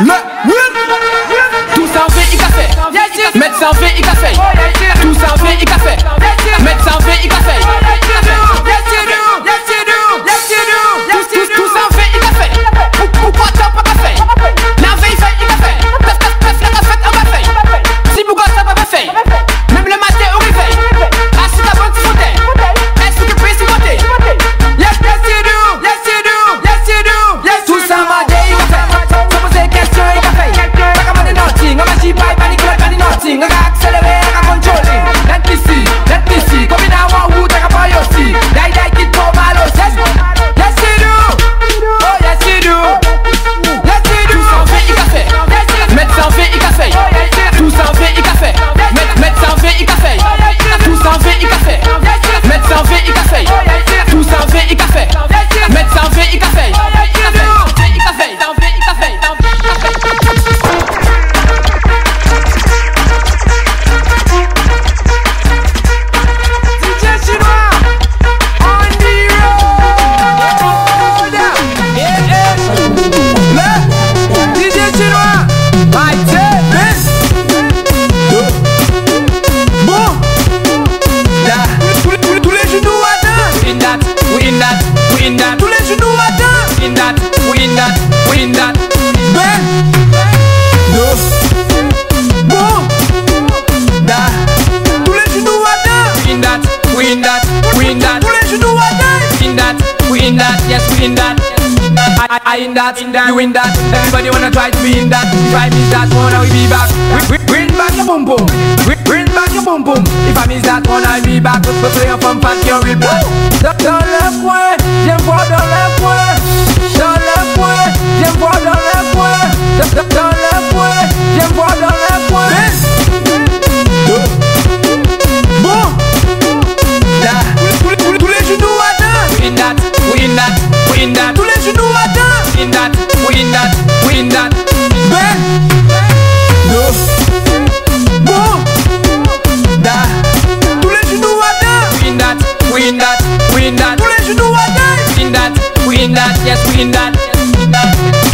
Me, tout ça en fait, il café. Mettre ça en fait, il café. Tout ça en that, win that. Tous les genoux matin. Win that, win that, win that. Ben. Dos. Bon. Da. Tous les genoux matin. Win that, win that, win that. Tous les genoux matin. Win that, win that, yes, win that. I, I in that, in that, you in that. Everybody wanna try to be in that. Try me that one, I will be back. We, we, bring back your boom boom. We, bring back your boom boom. If I miss that one, I'll be back. But play a fun fat, you're real black. Don't love one. tulezviduvata tulezviduvata tulezviduvata yes, we in that. Yes, we in that.